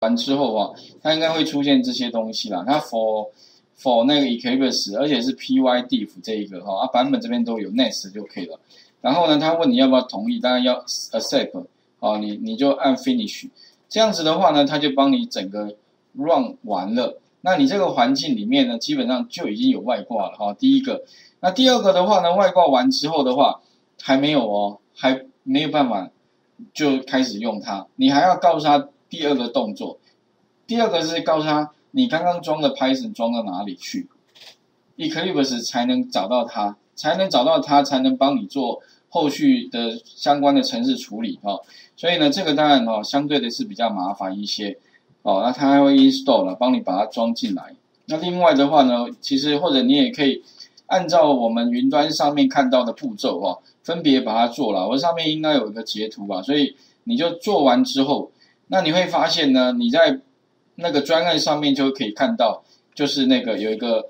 完之后啊，它应该会出现这些东西啦。它 for for 那个 Eclipse，而且是 PyDiff 这一个哈啊版本这边都有 Nest 就可以了。然后呢，他问你要不要同意，当然要 Accept 啊，你你就按 Finish。这样子的话呢，它就帮你整个 run 完了。那你这个环境里面呢，基本上就已经有外挂了哈。第一个，那第二个的话呢，外挂完之后的话还没有哦，还没有办法就开始用它。你还要告诉他第二个动作，第二个是告诉他你刚刚装的 Python 装到哪里去，Eclipse 才能找到它，才能找到它，才能帮你做后续的相关的程式处理哦。所以呢，这个当然哦，相对的是比较麻烦一些，哦，那它还会 install 了，帮你把它装进来。那另外的话呢，其实或者你也可以按照我们云端上面看到的步骤哦，分别把它做了。我上面应该有一个截图吧，所以你就做完之后，那你会发现呢，你在那个专案上面就可以看到，就是那个有一个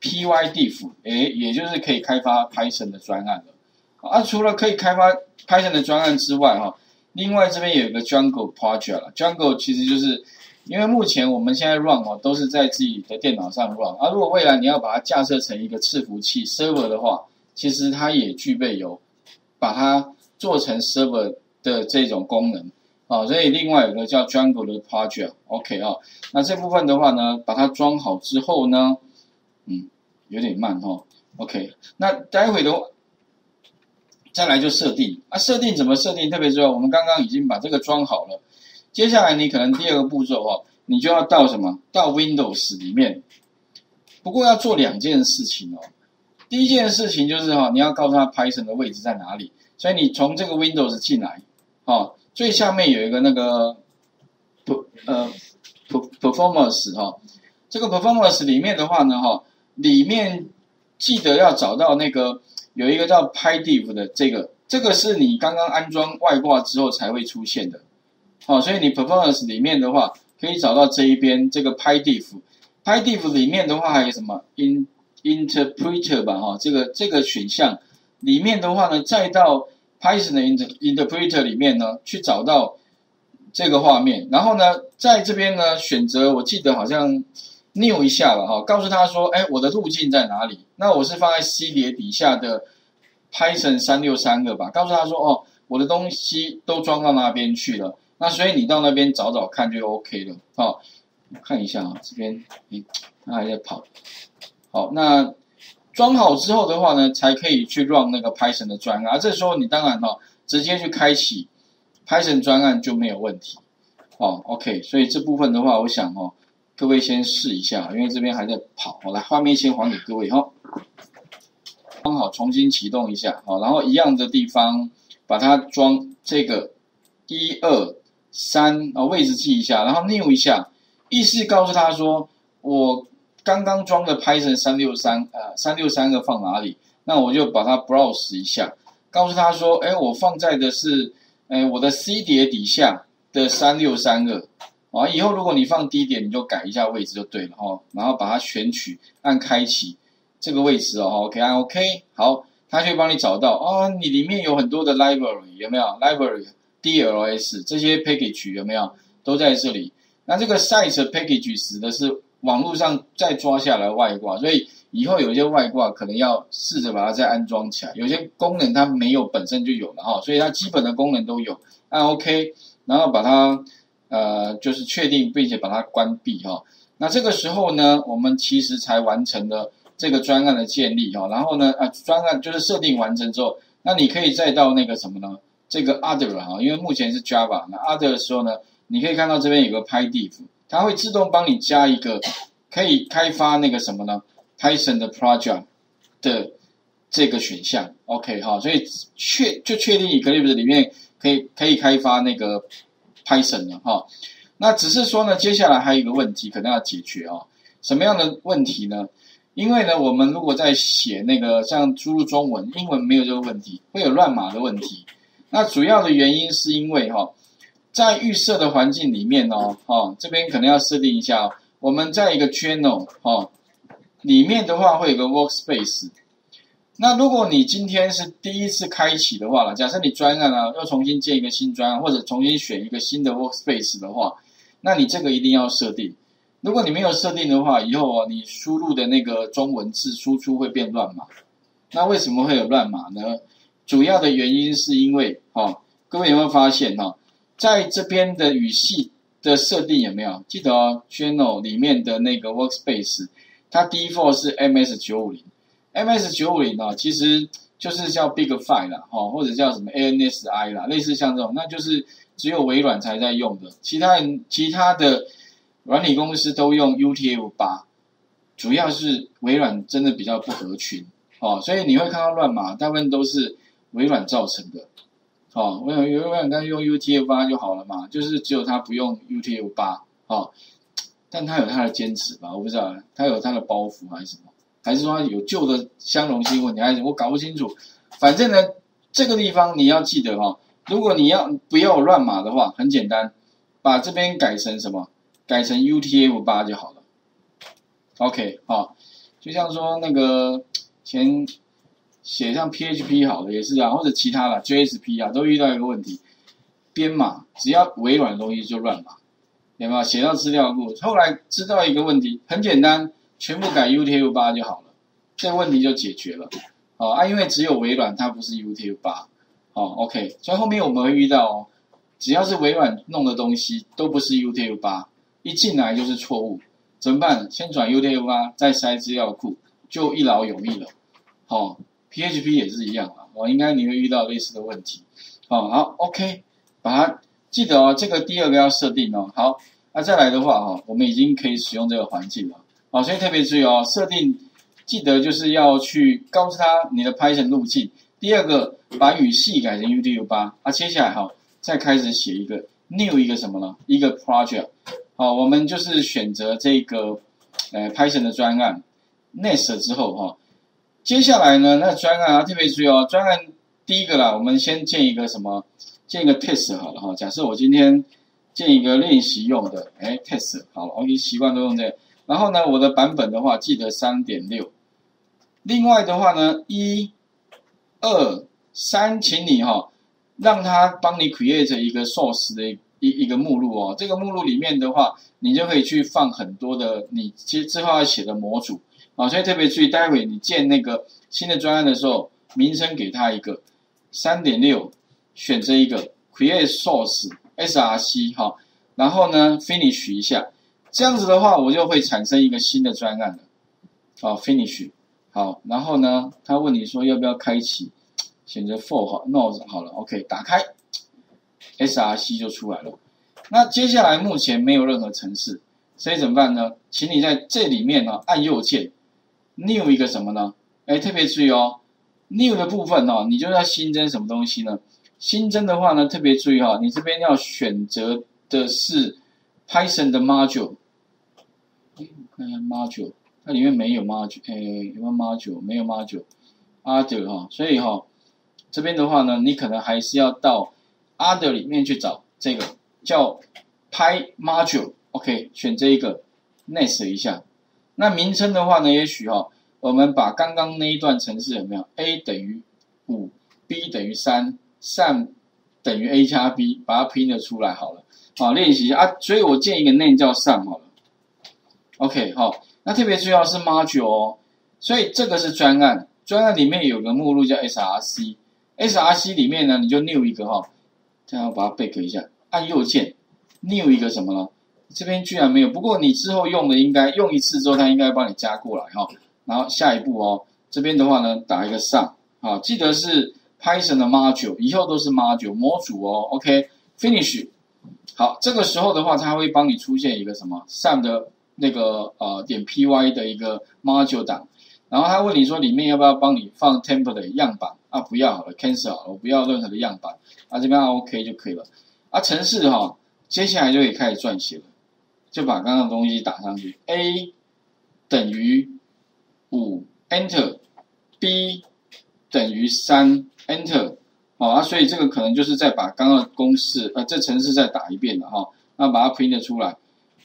PyDiff，诶，也就是可以开发 Python 的专案了。啊，除了可以开发 Python 的专案之外哈。另外这边有一个 Jungle Project 了，Jungle 其实就是因为目前我们现在 run 哦都是在自己的电脑上 run，而如果未来你要把它架设成一个伺服器 server 的话，其实它也具备有把它做成 server 的这种功能啊，所以另外有个叫 Jungle 的 Project，OK 啊，那这部分的话呢，把它装好之后呢，嗯，有点慢哈，OK，那待会的。再来就设定啊，设定怎么设定特别重要。我们刚刚已经把这个装好了，接下来你可能第二个步骤哦，你就要到什么？到 Windows 里面。不过要做两件事情哦。第一件事情就是哈，你要告诉他 Python 的位置在哪里。所以你从这个 Windows 进来，哦，最下面有一个那个 per 呃 performance 哈，这个 performance 里面的话呢哈，里面记得要找到那个。有一个叫 PyDiv 的这个，这个是你刚刚安装外挂之后才会出现的，好，所以你 Performance 里面的话，可以找到这一边这个 PyDiv。PyDiv 里面的话还有什么 In Interpreter 吧，哈，这个这个选项里面的话呢，再到 Python 的 interpreter 里面呢，去找到这个画面，然后呢，在这边呢选择，我记得好像。New 一下了哈，告诉他说，哎，我的路径在哪里？那我是放在 C 碟底下的 Python 三六三个吧。告诉他说，哦，我的东西都装到那边去了。那所以你到那边找找看就 OK 了。好，看一下啊，这边，哎，他还在跑。好，那装好之后的话呢，才可以去 run 那个 Python 的专案。这时候你当然哈，直接去开启 Python 专案就没有问题。哦，OK，所以这部分的话，我想哦。各位先试一下，因为这边还在跑。好，来画面先还给各位哈。刚好重新启动一下，好，然后一样的地方把它装这个一二三啊位置记一下，然后 new 一下，意思告诉他说我刚刚装的 Python 三六三呃三六三个放哪里？那我就把它 browse 一下，告诉他说，哎，我放在的是哎我的 C 碟底下的三六三个。啊，以后如果你放低点，你就改一下位置就对了哈。然后把它选取，按开启这个位置哦。OK，按 OK，好，它就帮你找到哦。你里面有很多的 library 有没有？library DLS 这些 package 有没有？都在这里。那这个 site package 指的是网络上再抓下来外挂，所以以后有一些外挂可能要试着把它再安装起来。有些功能它没有，本身就有了哈，所以它基本的功能都有。按 OK，然后把它。呃，就是确定并且把它关闭哈。那这个时候呢，我们其实才完成了这个专案的建立哈。然后呢，啊，专案就是设定完成之后，那你可以再到那个什么呢？这个 Other 哈，因为目前是 Java，那 Other 的时候呢，你可以看到这边有个 PyDIF 它会自动帮你加一个可以开发那个什么呢？Python 的 Project 的这个选项。OK 哈，所以确就确定 Eclipse 里面可以可以开发那个。Python 了哈，那只是说呢，接下来还有一个问题可能要解决啊。什么样的问题呢？因为呢，我们如果在写那个像输入中文、英文没有这个问题，会有乱码的问题。那主要的原因是因为哈，在预设的环境里面哦，哈，这边可能要设定一下，我们在一个 channel 哈里面的话会有个 workspace。那如果你今天是第一次开启的话了，假设你专案啊要重新建一个新专案，或者重新选一个新的 workspace 的话，那你这个一定要设定。如果你没有设定的话，以后哦，你输入的那个中文字输出会变乱码。那为什么会有乱码呢？主要的原因是因为，哦，各位有没有发现哈，在这边的语系的设定有没有？记得哦，Channel 里面的那个 Workspace，它 Default 是 MS 九五零，MS 九五零哦，其实就是叫 Big File 啦，哈，或者叫什么 ANSI 啦，类似像这种，那就是只有微软才在用的，其他人其他的软体公司都用 UTF 八，主要是微软真的比较不合群，哦，所以你会看到乱码，大部分都是。微软造成的，哦，微软微软刚用 UTF 八就好了嘛，就是只有他不用 UTF 八，哦，但他有他的坚持吧，我不知道，他有他的包袱还是什么，还是说有旧的相容性问题，还是我搞不清楚。反正呢，这个地方你要记得哈，如果你要不要乱码的话，很简单，把这边改成什么？改成 UTF 八就好了。OK，好，就像说那个前。写上 PHP 好的也是啊，或者其他的 JSP 啊，都遇到一个问题，编码只要微软的东西就乱码，有没有？写到资料库，后来知道一个问题，很简单，全部改 UTF-8 就好了，这个问题就解决了。哦啊，因为只有微软它不是 UTF-8，哦 OK，所以后面我们会遇到哦，只要是微软弄的东西都不是 UTF-8，一进来就是错误，怎么办？先转 UTF-8，再塞资料库，就一劳永逸了。好。PHP 也是一样啊，我应该你会遇到类似的问题，哦，好，OK，把它记得哦，这个第二个要设定哦，好，那再来的话哈，我们已经可以使用这个环境了，好，所以特别注意哦，设定记得就是要去告诉他你的 Python 路径，第二个把语系改成 UTF-8，啊，接下来哈，再开始写一个 new 一个什么呢？一个 project，好，我们就是选择这个呃 Python 的专案，nest 之后哈。接下来呢，那专案啊特别注意哦，专案第一个啦，我们先建一个什么？建一个 test 好了哈。假设我今天建一个练习用的，哎，test 好了，OK，习惯都用这。然后呢，我的版本的话，记得三点六。另外的话呢，一、二、三，请你哈，让他帮你 create 一个 source 的一一个目录哦。这个目录里面的话，你就可以去放很多的你接之后要写的模组。好，所以特别注意，待会你建那个新的专案的时候，名称给他一个三点六，选择一个 create source src 哈，然后呢 finish 一下，这样子的话，我就会产生一个新的专案了。好，finish 好，然后呢，他问你说要不要开启，选择 for 好，no 好了，OK，打开 src 就出来了。那接下来目前没有任何程式，所以怎么办呢？请你在这里面呢按右键。New 一个什么呢？哎，特别注意哦，new 的部分哦，你就要新增什么东西呢？新增的话呢，特别注意哈，你这边要选择的是 Python 的 module。哎，我看一下 module，它里面没有 module，哎，有没有 module？没有 module，other 哈，所以哈，这边的话呢，你可能还是要到 other 里面去找这个叫 Py module，OK，选这一个，next 一下。那名称的话呢，也许哈，我们把刚刚那一段程式有没有？a 等于五，b 等于三，sum 等于 a 加 b，把它拼了出来好了，好练习一下啊。所以我建一个 name 叫 sum 好了。OK 好，那特别重要是 module 哦，所以这个是专案，专案里面有个目录叫 src，src 里面呢你就 new 一个哈，这样把它 back 一下，按右键 new 一个什么呢？这边居然没有，不过你之后用的应该用一次之后，它应该帮你加过来哈。然后下一步哦，这边的话呢，打一个上，好，记得是 Python 的 module，以后都是 module 模组哦。OK，finish，好，这个时候的话，它会帮你出现一个什么上的那个呃点 py 的一个 module 档，然后他问你说里面要不要帮你放 template 样板啊？不要好了，cancel 好了，我不要任何的样板，啊这边 OK 就可以了。啊，程式哈，接下来就可以开始撰写了。就把刚刚的东西打上去，a 等于五，enter，b 等于三，enter，好啊，所以这个可能就是再把刚刚的公式，呃，这程式再打一遍了哈，那把它 print 出来。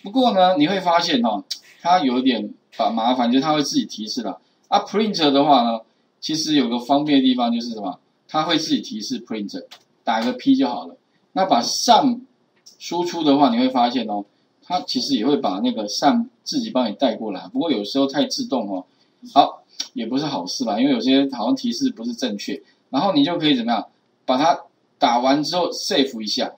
不过呢，你会发现哈，它有点把麻烦，就是它会自己提示了。啊，print 的话呢，其实有个方便的地方就是什么，它会自己提示 print，打一个 p 就好了。那把 sum 输出的话，你会发现哦。它其实也会把那个上自己帮你带过来。不过有时候太自动哦，好也不是好事吧，因为有些好像提示不是正确。然后你就可以怎么样，把它打完之后 save 一下，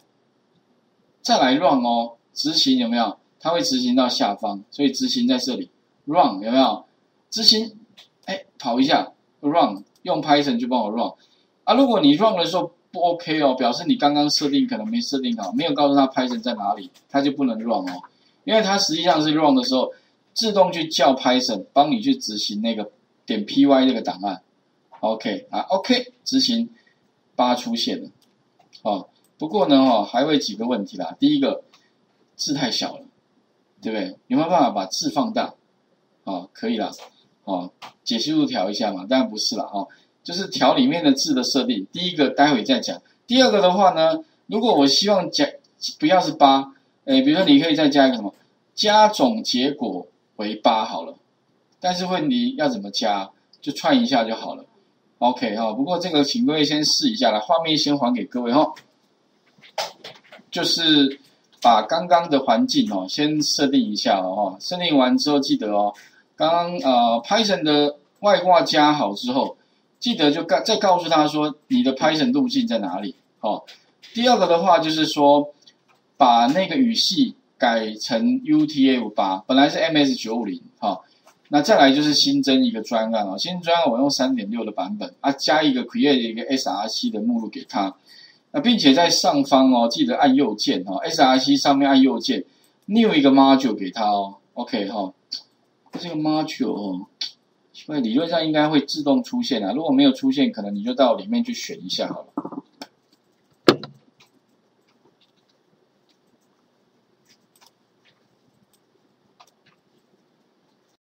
再来 run 哦，执行有没有？它会执行到下方，所以执行在这里 run 有没有？执行，哎，跑一下 run，用 Python 就帮我 run。啊，如果你 run 的时候不 OK 哦，表示你刚刚设定可能没设定好，没有告诉他 Python 在哪里，它就不能 run 哦。因为它实际上是 run 的时候，自动去叫 Python 帮你去执行那个点 py 这个档案。OK 啊，OK 执行八出现了，哦，不过呢，哦，还会几个问题啦。第一个字太小了，对不对？有没有办法把字放大？哦，可以啦，哦，解析度调一下嘛？当然不是了，哦。就是调里面的字的设定，第一个待会再讲。第二个的话呢，如果我希望加不要是八，诶，比如说你可以再加一个什么，加总结果为八好了。但是问题要怎么加，就串一下就好了。OK 哈，不过这个请各位先试一下啦，画面先还给各位哈。就是把刚刚的环境哦，先设定一下哦，设定完之后记得哦，刚刚呃 Python 的外挂加好之后。记得就告再告诉他说你的 Python 路径在哪里哦。第二个的话就是说，把那个语系改成 UTF-8，本来是 MS-95 哈。那再来就是新增一个专案哦，新专案我用三点六的版本啊，加一个 Create 一个 SRC 的目录给他。那并且在上方哦，记得按右键哦，SRC 上面按右键，New 一个 Module 给他哦。OK 哈，这个 Module 哦。理论上应该会自动出现啊，如果没有出现，可能你就到里面去选一下好了。